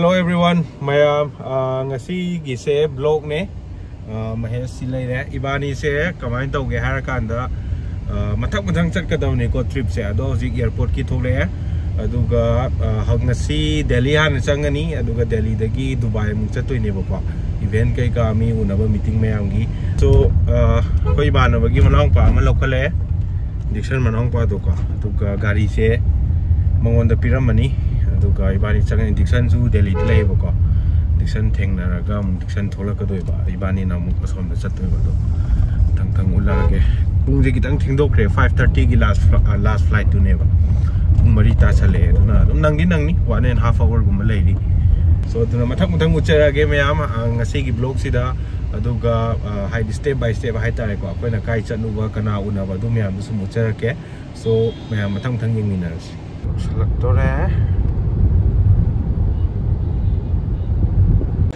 Hello everyone, mayam uh, ngasi gise blog ne uh, mahesh silai re ibani se kamai tau ge har kan da uh, mathak mathang chat ka daw ne ko trip se ado zik airport ki thole aduga hak ngasi delhi han changani aduga delhi dagi dubai mu chatoi ne ba event kai ka mi unaba meeting mayam gi so ko ibana bagi manang pa ma lokale diction manang pa do ko aduga gari se mangon da piramani aduga theng na raga mu diction thola ka doi ba ibani na mu pasom da chat ba do tang tang ula ge pung je kitang thing do kre 5:30 gi last last flight to ne ba pung mari ta chale na dum nang ni nang ni one and half hour gum lei ni so duna mathak muthang uchara ge me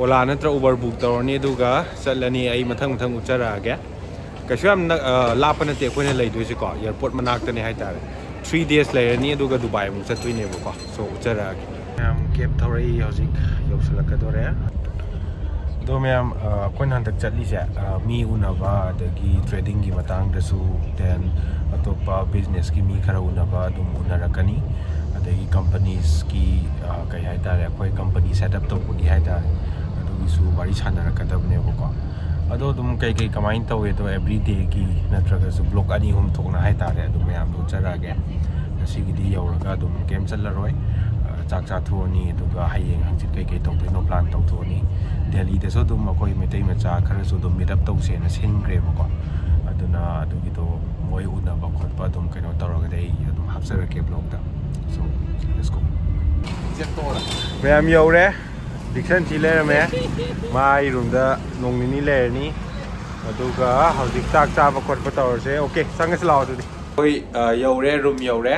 ओला नत्र Uber book तौरने चलने मथ मथ उचरगे कई लापनते लेको airport मनाने three days लेरनी दुबई चतनेबको सो उचरगे मैम कैब तौर योजलकदर अद मैम अकोन हंत चलीजे मी उनबी ट्रेडिंग की दें अतोप बिज़नेस की मी खर उनबरकनी कंपनीस की कई कंपनी सेटअप तौर की है setup to gi haitare ꯁꯨ ꯋꯥꯔꯤ ꯁꯥꯟꯅꯔꯛꯀꯗꯕꯅꯦꯕꯀꯣ ꯑꯗꯣ ꯑꯗꯨꯝ ꯀꯩ ꯀꯩ ꯀꯃꯥꯏꯅ ꯇꯧꯋꯦ ꯑꯗꯣ ꯑꯦꯕ꯭ꯔꯤ ꯗꯦꯒꯤ ꯅꯠꯇ꯭ꯔꯒꯁꯨ ꯕ꯭ꯂꯣꯛ ꯑꯅꯤ ꯑꯍꯨꯝ ꯊꯣꯛꯅ ꯍꯥꯏꯇꯥꯔꯦ ꯑꯗꯨꯝ ꯃꯌꯥꯝꯗꯣ ꯎꯠꯆꯔꯛꯑꯒꯦ ꯉꯁꯤꯒꯤꯗꯤ ꯌꯧꯔꯒ ꯑꯗꯨꯝ ꯀꯩꯝ ꯆꯠꯂꯔꯣꯏ ꯆꯥꯛ ꯆꯥꯊꯣꯛꯑꯅꯤ ꯑꯗꯨꯒ ꯍꯌꯦꯡ ꯍꯪꯆꯤꯠ ꯀꯩ ꯀꯩ ꯇꯧꯗꯣꯏꯅꯣ ꯄ꯭ꯂꯥꯟ ꯇꯧꯊꯣꯛꯑꯅꯤ ꯗꯦꯜꯂꯤꯗꯁꯨ ꯑꯗꯨꯝ ꯑꯩꯈꯣꯏ ꯃꯩꯇꯩ ꯃꯆꯥ ꯈꯔꯁꯨ ꯑꯗꯨꯝ ꯃꯤꯠ ꯑꯞ ꯇꯧꯁꯦꯅ ꯁꯤꯟꯈ꯭ꯔꯦꯕꯀꯣ ꯑꯗꯨꯅ ꯑꯗꯨꯒꯤꯗꯣ ꯃꯣꯏ ꯎꯅꯕ ꯈꯣꯠꯄ ꯑꯗꯨꯝ ꯀꯩꯅꯣ ꯇꯧꯔꯒꯗꯤ ꯑꯩ ꯑꯗꯨꯝ ꯍꯥꯞꯆꯔꯛꯀꯦ ꯕ꯭ꯂꯣꯛꯇ ꯁꯣ ꯂꯦꯠꯁ ꯒꯣ ꯃꯌꯥꯝ ꯌꯧꯔꯦ ꯗꯤꯛꯁꯟ ꯁꯤ ꯂꯩꯔꯝꯃꯦ ꯃꯥꯒꯤ ꯔꯨꯝꯗ ꯅꯣꯡ ꯅꯤꯅꯤ ꯂꯩꯔꯅꯤ ꯑꯗꯨꯒ ꯍꯧꯖꯤꯛ ꯆꯥꯛ ꯆꯥꯕ ꯈꯣꯠꯄ ꯇꯧꯔꯁꯦ ꯑꯣꯀꯦ ꯆꯪꯉꯁꯤ ꯂꯥꯛꯑꯣ ꯑꯗꯨꯗꯤ ꯑꯩꯈꯣꯏ ꯌꯧꯔꯦ ꯔꯨꯝ ꯌꯧꯔꯦ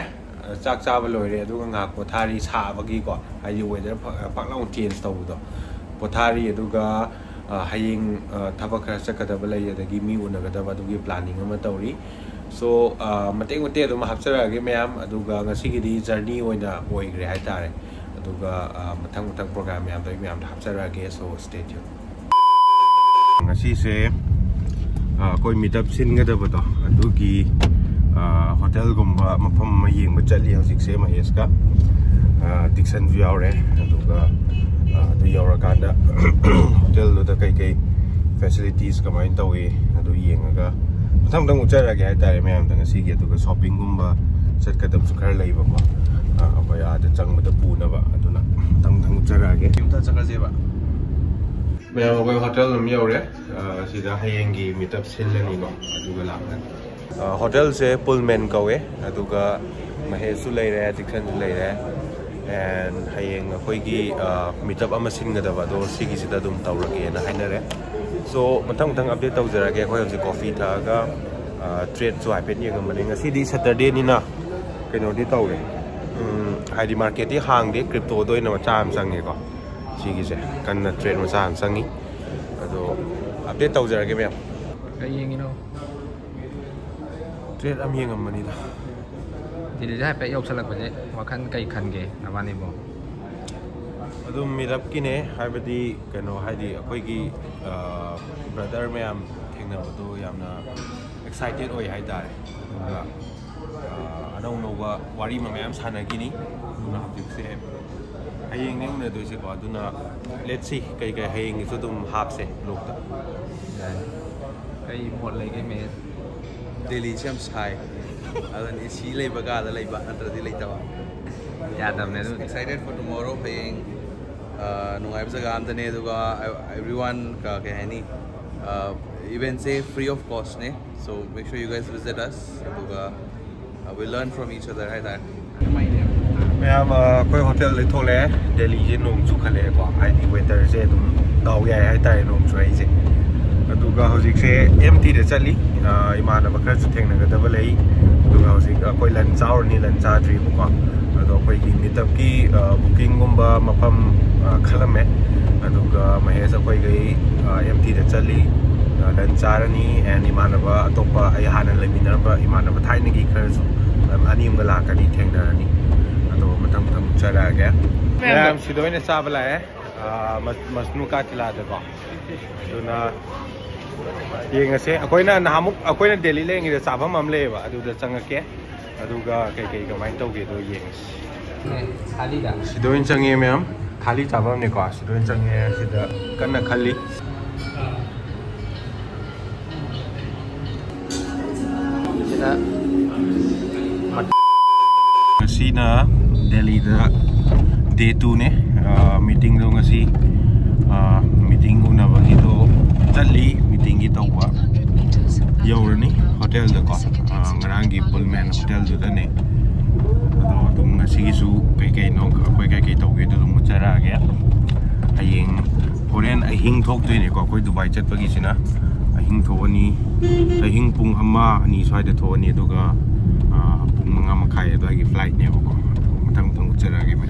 ꯆꯥꯛ ꯆꯥꯕ ꯂꯣꯏꯔꯦ ꯑꯗꯨꯒ ꯉꯥꯏꯍꯥꯛ ꯄꯣꯊꯥꯔꯤ ꯁꯥꯕꯒꯤꯀꯣ ꯍꯥꯏꯗꯤ ꯋꯦꯗꯔ ꯄꯥꯛ ꯂꯥꯎꯅ ꯆꯦꯟꯖ ꯇꯧꯕꯗꯣ ꯄꯣꯊꯥꯔꯤ ꯑꯗꯨꯒ ꯍꯌꯦꯡ ꯊꯕꯛ ꯈꯔ ꯆꯠꯀꯗꯕ ꯂꯩ ꯑꯗꯒꯤ ꯃꯤ ꯎꯅꯒꯗꯕ ꯑꯗꯨꯒꯤ ꯄ꯭ꯂꯥꯅꯤꯡ ꯑꯃ ꯇꯧꯔꯤ ꯁꯣ ꯃꯇꯦꯛ ꯃꯇꯦꯛ ꯑꯗꯨꯝ ꯍꯥꯞꯆꯔꯛꯑꯒꯦ ꯃꯌꯥꯝ ꯑꯗꯨꯒ ꯉꯁꯤꯒꯤꯗꯤ ꯖꯔꯅꯤ ꯑꯣꯏꯅ ꯑꯣꯏꯈ꯭ꯔꯦ ꯍꯥꯏꯇꯥꯔꯦ ꯑꯗꯨꯒ ꯃꯊꯪ ꯃꯊꯪ ꯄ꯭ꯔꯣꯒ꯭ꯔꯥꯝ ꯃꯌꯥꯝꯗꯣ ꯑꯩ ꯃꯌꯥꯝꯗ ꯍꯥꯞꯆꯔꯛꯑꯒꯦ ꯁꯣ ꯁ꯭ꯇꯦ ꯇ꯭ꯌꯨꯟ ꯉꯁꯤꯁꯦ ꯑꯩꯈꯣꯏ ꯃꯤꯇꯞ ꯁꯤꯟꯒꯗꯕꯗꯣ ꯑꯗꯨꯒꯤ ꯍꯣꯇꯦꯜꯒꯨꯝꯕ ꯃꯐꯝ ꯑꯃ ꯌꯦꯡꯕ ꯆꯠꯂꯤ ꯍꯧꯖꯤꯛꯁꯦ ꯃꯍꯦꯁꯀ ꯗꯤꯛꯁꯟꯁꯨ ꯌꯥꯎꯔꯦ ꯑꯗꯨꯒ ꯑꯗꯨ ꯌꯧꯔꯀꯥꯟꯗ ꯍꯣꯇꯦꯜꯗꯨꯗ ꯀꯩꯀꯩ ꯐꯦꯁꯤꯂꯤꯇꯤꯁ ꯀꯃꯥꯏꯅ ꯇꯧꯏ ꯑꯗꯨ ꯌꯦꯡꯉꯒ ꯃꯊꯪ ꯃꯊꯪ ꯎꯠꯆꯔꯛꯑꯒꯦ ꯍꯥꯏꯇꯥꯔꯦ ꯃꯌꯥꯝꯗ ꯉꯁꯤꯒꯤ ꯑꯗꯨꯒ ꯁꯣꯞꯄꯤꯡꯒꯨꯝꯕ ꯆꯠꯀꯗꯕꯁꯨ ꯈꯔ ꯂꯩꯕꯀꯣ ꯑꯩꯈꯣꯏ ꯑꯥꯗ ꯆꯪꯕꯗ ꯄꯨꯅꯕ ꯑꯗꯨꯅ ꯃꯊꯪ ꯃꯊꯪ ꯎꯠꯆꯔꯛꯑꯒꯦ ꯌꯨꯝꯗ ꯆꯠꯈ꯭ꯔꯁꯦꯕ ꯃꯌꯥꯝ ꯑꯩꯈꯣꯏ ꯍꯣꯇꯦꯜ ꯑꯃ ꯌꯧꯔꯦ ꯁꯤꯗ ꯍꯌꯦꯡꯒꯤ ꯃꯤꯇꯞ ꯁꯤꯜꯂꯅꯤꯀꯣ ꯑꯗꯨꯒ ꯂꯥꯛꯀꯅꯤ ꯍꯣꯇꯦꯜꯁꯦ ꯄꯨꯜꯃꯦꯟ ꯀꯧꯋꯦ ꯑꯗꯨꯒ ꯃꯍꯦꯁꯁꯨ ꯂꯩꯔꯦ ꯗꯤꯛꯁꯟꯁꯨ ꯂꯩꯔꯦ ꯑꯦꯟ ꯍꯌꯦꯡ ꯑꯩꯈꯣꯏꯒꯤ ꯃꯤꯇꯞ ꯑꯃ ꯁꯤꯟꯒꯗꯕ ꯑꯗꯣ ꯁꯤꯒꯤꯁꯤꯗ ꯑꯗꯨꯝ ꯇꯧꯔꯒꯦꯅ ꯍꯥꯏꯅꯔꯦ ꯁꯣ ꯃꯊꯪ ꯃꯊꯪ ꯑꯞꯗꯦꯠ ꯇꯧꯖꯔꯒꯦ ꯑꯩꯈꯣꯏ ꯍꯧꯖꯤꯛ ꯀꯣꯐꯤ ꯊꯛꯑꯒ ꯇ꯭ꯔꯦꯠꯁꯨ ꯍꯥꯏꯐꯦꯠ ꯌꯦꯡꯉꯝꯕꯅꯦ ꯉꯁꯤꯗꯤ ꯁꯇꯔꯗꯦꯅꯤꯅ ꯀꯩꯅꯣꯗꯤ ꯇꯧꯋꯦ ꯍꯥꯏꯗꯤ ꯃꯥꯔꯀꯦꯠꯇꯤ ꯍꯥꯡꯗꯦ ꯀ꯭ꯔꯤꯞꯇꯣꯗ ꯑꯣꯏꯅ ꯃꯆꯥ ꯑꯃ ꯆꯪꯉꯦꯀꯣ ꯁꯤꯒꯤꯁꯦ ꯀꯟꯅ ꯇ꯭ꯔꯦꯟ ꯃꯆꯥ ꯑꯃ ꯆꯪꯉꯤ ꯑꯗꯣ ꯑꯞꯗꯦꯠ ꯇꯧꯖꯔꯒꯦ ꯃꯌꯥꯝ ꯀꯩ ꯌꯦꯡꯉꯤꯅꯣ ꯇ꯭ꯔꯦꯟ ꯑꯃ ꯌꯦꯡꯉꯝꯕꯅꯤꯗ ꯗꯤꯜꯂꯤꯗ ꯍꯥꯏꯐꯦꯠ ꯌꯧꯁꯜꯂꯛꯄꯁꯦ ꯋꯥꯈꯜ ꯀꯩ ꯈꯟꯒꯦ ꯅꯕꯥꯅꯤꯕꯣ ꯑꯗꯨꯝ ꯃꯤꯔꯞꯀꯤꯅꯦ ꯍꯥꯏꯕꯗꯤ ꯀꯩꯅꯣ ꯍꯥꯏꯗꯤ ꯑꯩꯈꯣꯏꯒꯤ ꯕ꯭ꯔꯗꯔ ꯃꯌꯥꯝ ꯊꯦꯡꯅꯕꯗꯣ ꯌꯥꯝꯅ ꯑꯦꯛꯁꯥꯏꯇꯦꯠ ꯑꯣꯏ ꯍꯥꯏꯇꯥꯔꯦ ꯑꯗꯨꯒ ꯑꯅꯧ ꯑꯅꯧꯕ ꯋꯥꯔꯤ ꯃꯌꯥꯝ ꯁꯥꯟꯅꯈꯤꯅꯤ ꯑꯗꯨꯅ ꯍꯧꯖꯤꯛꯁꯦ ꯍꯌꯦꯡꯅꯦ ꯎꯅꯗꯣꯏꯁꯦꯀꯣ ꯑꯗꯨꯅ ꯂꯦꯠꯁꯤ ꯀꯩ ꯀꯩ ꯍꯌꯦꯡꯒꯤꯁꯨ ꯑꯗꯨꯝ ꯍꯥꯞꯁꯦ ꯕ꯭ꯂꯣꯛꯇ ꯀꯩ ꯃꯣꯠ ꯂꯩꯒꯦ ꯃꯦꯁ ꯗꯦꯜꯂꯤꯁꯦ ꯌꯥꯝ ꯁꯥꯏ ꯑꯗꯨꯅ ꯑꯦꯁꯤ ꯂꯩꯕ ꯀꯥꯗ ꯂꯩꯕ ꯅꯠꯇ꯭ꯔꯗꯤ ꯂꯩꯇꯕ ꯌꯥꯗꯕꯅꯦ ꯑꯗꯨ ꯑꯦꯛꯁꯥꯏꯇꯦꯠ ꯐꯣꯔ ꯇꯨꯃꯣꯔꯣ ꯍꯌꯦꯡ ꯅꯨꯡꯉꯥꯏꯕ ꯖꯒꯥ ꯑꯝꯗꯅꯦ ꯑꯗꯨꯒ ꯑꯦꯚ꯭ꯔꯤ ꯋꯥꯟ ꯀꯩ ꯍꯥꯏꯅꯤ ꯏꯚꯦꯟꯁꯦ free of ꯀꯣꯁꯅꯦ so make sure you guys visit ꯑꯁ ꯑꯗꯨꯒ Ờ, we learn from each other, hay là em khơi hotel lấy thô lẽ để lý gì nông chụp khăn lẽ quả hay thì waiter sẽ đúng đầu gai hay tay nông chuối gì aduga hojik se empty de chali imana ba khar theng na da balai aduga hojik koi lan chaur ni lan cha dri bu ko ado koi gi mitab ki booking gum ba mapam khalam hai aduga mahes koi gai empty de chali ꯆꯥꯔꯅꯤ N ꯏꯃꯥꯟꯅꯕ ꯑꯇꯣꯞꯄ ꯑꯩ ꯍꯥꯟꯅ ꯂꯩꯃꯤꯟꯅꯔꯝꯕ ꯏꯃꯥꯟꯅꯕ ꯊꯥꯏꯅꯒꯤ ꯈꯔꯁꯨ ꯑꯅꯤ ꯑꯃꯒ ꯂꯥꯛꯀꯅꯤ ꯊꯦꯡꯅꯔꯅꯤ ꯑꯗꯣ ꯃꯊꯪ ꯃꯊꯪ ꯆꯠꯆꯔꯛꯑꯒꯦ ꯃꯌꯥꯝ ꯁꯤꯗ ꯑꯣꯏꯅ ꯆꯥꯕ ꯂꯥꯛꯑꯦ ꯃꯁꯅꯨ ꯀꯥꯇꯤꯂꯥꯗꯀꯣ ꯑꯗꯨꯅ ꯌꯦꯡꯉꯁꯦ ꯑꯩꯈꯣꯏꯅ ꯅꯍꯥꯟꯃꯨꯛ ꯑꯩꯈꯣꯏꯅ ꯗꯦꯜꯂꯤ ꯂꯩꯔꯤꯉꯩꯗ ꯆꯥꯐꯝ ꯑꯃ ꯂꯩꯌꯦꯕ ꯑꯗꯨꯗ ꯆꯪꯉꯛꯀꯦ ꯑꯗꯨꯒ ꯀꯩ ꯀꯩ ꯀꯃꯥꯏꯅ ꯇꯧꯒꯦꯗꯣ ꯌꯦꯡꯉꯁꯤ ꯊꯥꯂꯤꯗ ꯁꯤꯗ ꯑꯣꯏꯅ ꯆꯪꯉꯦ ꯃꯌꯥꯝ Kita Kasi na Delhi da day 2 ne uh, meeting do ngasi. Uh, meeting una ba ito tali meeting ito wa yaurani hotel da ko uh, ờ, ngarangi Pullman hotel da ne ado atum ngasi su kay kay no kay kay kay tawge do mo chara ge ayeng horen ahing thok tuine ko koi Dubai chat pagi sina ahing thoni ahing eh, pung ama ani swai de thoni duga ah, pung manga makai da gi flight ne ko matang matang uchara gi ba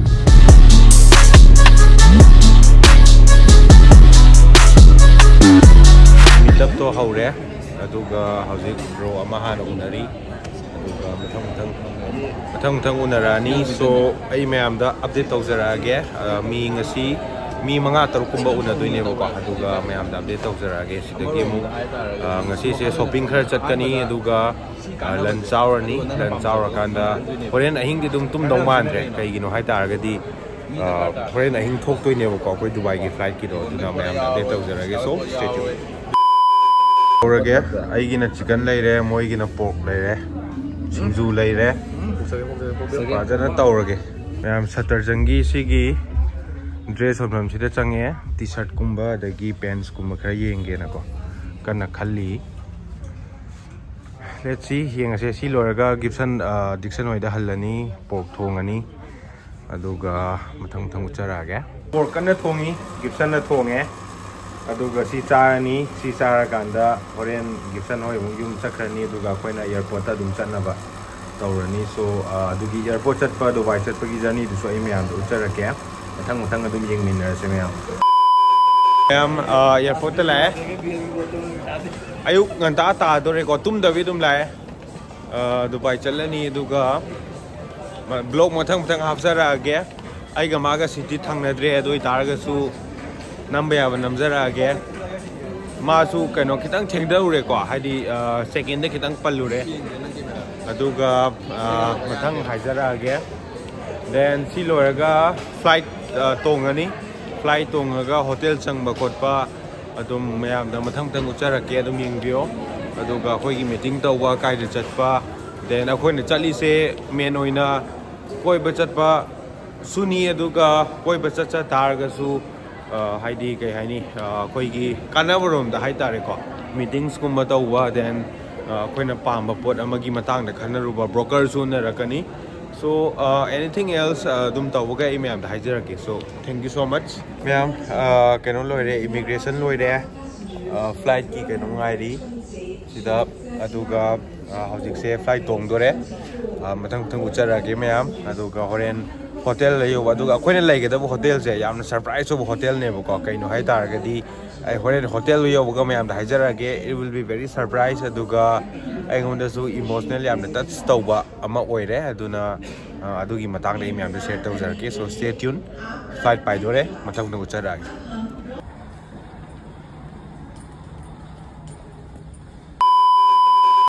meetup to haure, aduga hauzik bro ama han unari, aduga matang matang matang matang unarani. So, ai mayam da update tawzara ge ah, mi ngasi ꯊꯣꯛꯑꯅꯤ ꯑꯗꯨꯒ ꯄꯨꯡ ꯃꯉꯥ ꯃꯈꯥꯏ ꯑꯗꯨꯋꯥꯏꯒꯤ ꯐ꯭ꯂꯥꯏꯠꯅꯦꯕꯀꯣ ꯃꯊꯪ ꯃꯊꯪ ꯎꯠꯆꯔꯛꯑꯒꯦ ꯃꯌꯥꯝ ꯃꯤꯇꯞꯇꯣ ꯍꯧꯔꯦ ꯑꯗꯨꯒ ꯍꯧꯖꯤꯛ ꯔꯣ ꯑꯃ ꯍꯥꯟꯅ ꯎꯅꯔꯤ ꯑꯗꯨꯒ ꯃꯊꯪ ꯃꯊꯪ ꯃꯊꯪ ꯃꯊꯪ ꯎꯅꯔꯛꯑꯅꯤ ꯁꯣ ꯑꯩ ꯃꯌꯥꯝꯗ ꯑꯞꯗꯦꯠ ꯇꯧꯖꯔꯛꯑꯒꯦ ꯃꯤ ꯉꯁꯤ ꯃꯤ ꯃꯉꯥ ꯇꯔꯨꯛꯀꯨꯝꯕ ꯎꯅꯗꯣꯏꯅꯦꯕꯀꯣ ꯑꯗꯨꯒ ꯃꯌꯥꯝꯗ ꯑꯞꯗꯦꯠ ꯇꯧꯖꯔꯛꯑꯒꯦ ꯁꯤꯗꯒꯤ ꯑꯃꯨꯛ ꯉꯁꯤꯁꯦ ꯁꯣꯞꯄꯤꯡ ꯈꯔ ꯆꯠꯀꯅꯤ ꯑꯗꯨꯒ ꯂꯟ ꯆꯥꯎꯔꯅꯤ ꯂꯟ ꯆꯥꯎꯔꯀꯥꯟꯗ ꯍꯣꯔꯦꯟ ꯑꯍꯤꯡꯗꯤ ꯑꯗꯨꯝ ꯇꯨꯝꯗꯧ ꯃꯥꯟꯗ꯭ꯔꯦ ꯀꯩꯒꯤꯅꯣ ꯍꯥꯏ ꯇꯥꯔꯒꯗꯤ ꯍꯣꯔꯦꯟ ꯑꯍꯤꯡ ꯊꯣꯛꯇꯣꯏꯅꯦꯕꯀꯣ ꯑꯩꯈꯣꯏ ꯗꯨꯕꯥꯏꯒꯤ ꯐ꯭ꯂꯥꯏꯠꯀꯤꯗꯣ ꯑꯗꯨꯅ ꯃꯌꯥꯝꯗ ꯑꯞꯗꯦꯠ ꯇꯧꯖꯔꯛꯑꯒꯦ ꯁꯣ ꯁ꯭ꯇꯦꯆꯨ ꯇꯧꯔꯒꯦ ꯑꯩꯒꯤꯅ ꯆꯤꯀꯟ ꯂꯩꯔꯦ ꯃꯣꯏꯒꯤꯅ ꯄꯣꯛ ꯂꯩꯔꯦ ꯁꯤꯡꯖꯨ ꯂꯩꯔꯦ ꯐꯖꯅ ꯇꯧꯔꯒꯦ ꯃꯌꯥꯝ ꯁꯠꯇꯔꯖꯪꯒꯤ ꯁꯤꯒꯤ ꯗ꯭ꯔꯦꯁ ꯌꯣꯟꯐꯝꯁꯤꯗ ꯆꯪꯉꯦ ꯇꯤ ꯁꯥꯔꯠꯀꯨꯝꯕ ꯑꯗꯒꯤ ꯄꯦꯟꯁꯀꯨꯝꯕ ꯈꯔ ꯌꯦꯡꯒꯦꯅꯀꯣ ꯀꯟꯅ ꯈꯜꯂꯤ ꯂꯦꯠꯁꯤ ꯌꯦꯡꯉꯁꯦ ꯁꯤ ꯂꯣꯏꯔꯒ ꯒꯤꯞꯁꯟ ꯗꯤꯛꯁꯟ ꯍꯣꯏꯗ ꯍꯜꯂꯅꯤ ꯄꯣꯔꯛ ꯊꯣꯡꯉꯅꯤ ꯑꯗꯨꯒ ꯃꯊꯪ ꯃꯊꯪ ꯎꯠꯆꯔꯛꯑꯒꯦ ꯄꯣꯔꯛ ꯀꯟꯅ ꯊꯣꯡꯉꯤ ꯒꯤꯞꯁꯟꯅ ꯊꯣꯡꯉꯦ ꯑꯗꯨꯒ ꯁꯤ ꯆꯥꯔꯅꯤ ꯁꯤ ꯆꯥꯔꯀꯥꯟꯗ ꯍꯣꯔꯦꯟ ꯒꯤꯞꯁꯟ ꯍꯣꯏ ꯑꯃꯨꯛ ꯌꯨꯝ ꯆꯠꯈ꯭ꯔꯅꯤ ꯑꯗꯨꯒ ꯑꯩꯈꯣꯏꯅ ꯑꯦꯌꯥꯔꯄꯣꯔꯠꯇ ꯑꯗꯨꯝ ꯆꯠꯅꯕ ꯇꯧꯔꯅꯤ ꯁꯣ ꯑꯗꯨꯒꯤ ꯑꯦꯌꯥꯔꯄꯣꯔꯠ ꯆꯠꯄ ꯗꯨꯕꯥꯏ ꯆꯠꯄꯒꯤ ꯖꯔꯅꯤꯗꯨꯁꯨ ꯑꯩ ꯃꯌꯥꯝꯗ ꯎꯠꯆꯔꯛꯀꯦ ꯃꯊꯪ ꯃꯊꯪ ꯑꯗꯨꯝ ꯌꯦꯡꯃꯤꯟꯅꯔꯁꯦ ꯃꯌꯥꯝ ꯃꯌꯥꯝ ꯑꯦꯌꯥꯔꯄꯣꯔꯠꯇ ꯂꯥꯛꯑꯦ ꯑꯌꯨꯛ ꯉꯟꯇꯥ ꯇꯥꯗꯣꯔꯦꯀꯣ ꯇꯨꯝꯗꯕꯤ ꯑꯗꯨꯝ ꯂꯥꯛꯑꯦ ꯗꯨꯕꯥꯏ ꯆꯠꯂꯅꯤ ꯑꯗꯨꯒ ꯕ꯭ꯂꯣꯛ ꯃꯊꯪ ꯃꯊꯪ ꯍꯥꯞꯆꯔꯛꯑꯒꯦ ꯑꯩꯒ ꯃꯥꯒ ꯁꯤꯇꯤ ꯊꯪꯅꯗ꯭ꯔꯦ ꯑꯗꯨ ꯑꯣꯏꯇꯥꯔꯒꯁꯨ ꯅꯝꯕ ꯌꯥꯕ ꯅꯝꯖꯔꯛꯑꯒꯦ तोंगनी फ्लाइट तोंगगा होटल संग बकोटपा अदुम मैम द मथंग तंग उचारा के अदुम यंगबियो अदुगा खोई की मीटिंग तवा काइ दे चटपा देन अखोई ने चली से मेन ओइना कोई बचतपा सुनी अदुगा कोई बचत चा तारगसु हाइदी कई हाइनी अखोई की कानावरोम द हाइ तारे को मीटिंग्स कुम बतावा देन अखोई ने पाम बपोट अमगी मतांग द खनरुबा ब्रोकर सुनरकनी So uh, anything else dum tau boga i ma'am da haijara ke. So thank you so much. Ma'am uh kano loire immigration loire uh, flight ki kano ngai ri. Sida aduga hojik se flight tong dore. Matang tang uchara ke ma'am aduga horen hotel layo aduga akoine lai ke da hotel se yamna surprise of hotel ne bo ko kaino hai tar ga di ꯑꯩ ꯍꯣꯔꯦꯟ ꯍꯣꯇꯦꯜꯗ ꯌꯧꯕꯒ ꯃꯌꯥꯝꯗ ꯍꯥꯏꯖꯔꯛꯑꯒꯦ it will be very surprise ꯑꯗꯨꯒ ꯑꯩꯉꯣꯟꯗꯁꯨ emotional ꯌꯥꯝꯅ touch ꯇꯧꯕ ꯑꯃ ꯑꯣꯏꯔꯦ ꯑꯗꯨꯅ ꯑꯗꯨꯒꯤ ꯃꯇꯥꯡꯗ ꯑꯩ ꯃꯌꯥꯝꯗ ꯁꯦꯌꯔ ꯇꯧꯖꯔꯛꯀꯦ ꯁꯣ ꯁ꯭ꯇꯦ ꯇ꯭ꯌꯨꯟ ꯐ꯭ꯂꯥꯏꯠ ꯄꯥꯏꯗꯣꯔꯦ ꯃꯊꯪ ꯃꯊꯪ ꯎꯠꯆꯔꯛꯑꯒꯦ